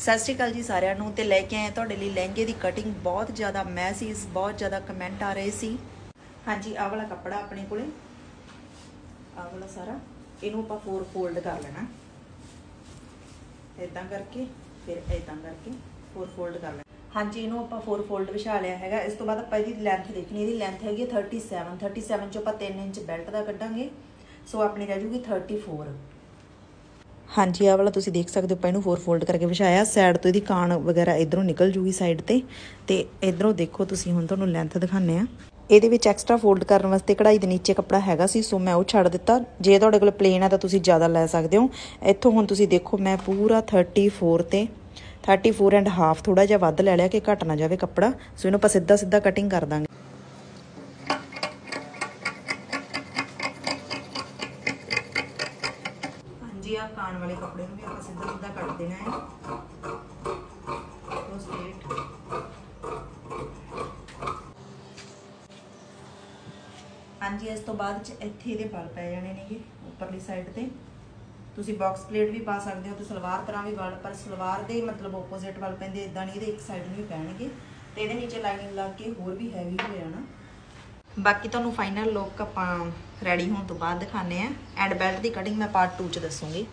ਸਤਿ ਸ਼੍ਰੀ ਅਕਾਲ ਜੀ ਸਾਰਿਆਂ ਨੂੰ ਤੇ ਲੈ ਕੇ ਆਏ ਤੁਹਾਡੇ ਲਈ ਲਹਿੰਗੇ ਦੀ ਕਟਿੰਗ ਬਹੁਤ ਜ਼ਿਆਦਾ ਮੈਸਿਸ ਬਹੁਤ ਜ਼ਿਆਦਾ ਕਮੈਂਟ ਆ ਰਹੇ ਸੀ। ਹਾਂਜੀ, ਆਹ ਵਾਲਾ ਕੱਪੜਾ ਆਪਣੇ ਕੋਲੇ। ਆਹ ਵਾਲਾ ਸਾਰਾ। ਇਹਨੂੰ ਆਪਾਂ ਫੋਰ ਫੋਲਡ ਕਰ ਲੈਣਾ। ਇਦਾਂ ਕਰਕੇ, ਫਿਰ ਇਦਾਂ ਕਰਕੇ ਫੋਰ ਫੋਲਡ ਕਰ ਲੈਣਾ। ਹਾਂਜੀ, ਇਹਨੂੰ ਆਪਾਂ ਫੋਰ ਫੋਲਡ ਵਿਛਾ ਲਿਆ ਹੈਗਾ। ਇਸ ਤੋਂ ਬਾਅਦ ਆਪਾਂ ਇਹਦੀ ਲੈਂਥ ਦੇਖਣੀ। ਇਹਦੀ ਲੈਂਥ ਹੈਗੀ ਹੈ 37 37 ਚੋਂ ਆਪਾਂ 3 ਇੰਚ ਬੈਲਟ ਦਾ ਕੱਢਾਂਗੇ। ਸੋ ਆਪਣੀ ਰਹਿ ਜੂਗੀ 34 ਹਾਂਜੀ, ਆਹ ਵਾਲਾ ਤੁਸੀਂ ਦੇਖ ਸਕਦੇ ਹੋ, ਆਪਾਂ ਇਹਨੂੰ ਫੋਰ ਫੋਲਡ ਕਰਕੇ ਵਿਛਾਇਆ। ਸਾਈਡ ਤੋਂ ਇਹਦੀ ਕਾਣ ਵਗੈਰਾ ਇਧਰੋਂ ਨਿਕਲ ਜੂਗੀ ਸਾਈਡ ਤੇ। ਤੇ ਇਧਰੋਂ ਦੇਖੋ, ਤੁਸੀਂ ਹੁਣ ਤੁਹਾਨੂੰ ਲੈਂਥ ਦਿਖਾਣੇ ਆ ਇਹਦੇ ਵਿੱਚ ਐਕਸਟਰਾ ਫੋਲਡ ਕਰਨ ਵਾਸਤੇ ਕਢਾਈ ਦੇ ਨੀਚੇ ਕੱਪੜਾ ਹੈਗਾ ਸੀ ਸੋ ਮੈਂ ਉਹ ਛੱਡ ਦਿੱਤਾ। ਜੇ ਤੁਹਾਡੇ ਕੋਲ ਪਲੇਨ ਆ, ਤਾਂ ਤੁਸੀਂ ਜ਼ਿਆਦਾ ਲੈ ਸਕਦੇ ਹੋ। ਇੱਥੋਂ ਹੁਣ ਤੁਸੀਂ ਦੇਖੋ, ਮੈਂ ਪੂਰਾ 34 ਤੇ 34 ਐਂਡ ਹਾਫ ਥੋੜਾ ਜਿਹਾ ਵੱਧ ਲੈ ਲਿਆ ਕਿ ਘਟ ਨਾ ਜਾਵੇ ਕੱਪੜਾ। ਸੋ ਇਹਨੂੰ ਆਪਾਂ ਸਿੱਧਾ ਸਿੱਧਾ ਕਟਿੰਗ ਕਰ ਦਾਂਗੇ। ਹਾਂਜੀ ਆ ਕਾਣ ਵਾਲੇ ਕੱਪੜੇ ਨੂੰ ਵੀ ਆਪਾਂ ਸਿੱਧਾ ਸਿੱਧਾ ਕੱਟ ਦੇਣਾ ਹੈ। ਉਹ ਸਟ੍ਰੇਟ ਹਾਂਜੀ, ਇਸ ਤੋਂ ਬਾਅਦ ਚ ਇੱਥੇ ਇਹਦੇ ਬਲ ਪੈ ਜਾਣੇ ਨੇਗੇ, ਉੱਪਰਲੀ ਸਾਈਡ ਤੇ। ਤੁਸੀਂ ਬਾਕਸ ਪਲੇਟ ਵੀ ਪਾ ਸਕਦੇ ਹੋ ਤੇ ਸਲਵਾਰ ਤਰ੍ਹਾਂ ਵੀ ਬਲ, ਪਰ ਸਲਵਾਰ ਦੇ ਮਤਲਬ ਆਪੋਜ਼ਿਟ ਵੱਲ ਪੈਂਦੇ ਇਦਾਂ ਨਹੀਂ, ਇਹਦੇ ਇੱਕ ਸਾਈਡ ਨੂੰ ਹੀ ਪੈਣਗੇ। ਤੇ ਇਹਦੇ ਨੀਚੇ ਲਾਈਨਿੰਗ ਲਾ ਕੇ ਹੋਰ ਵੀ ਹੈਵੀ ਹੋ ਜਾਣਾ। ਬਾਕੀ ਤੁਹਾਨੂੰ ਫਾਈਨਲ ਲੁੱਕ ਆਪਾਂ ਰੈਡੀ ਹੋਣ ਤੋਂ ਬਾਅਦ ਦਿਖਾਣੇ ਆ ਐਂਡ ਬੈਲਟ ਦੀ ਕਟਿੰਗ ਮੈਂ ਪਾਰਟ 2 ਚ ਦੱਸੂਗੀ।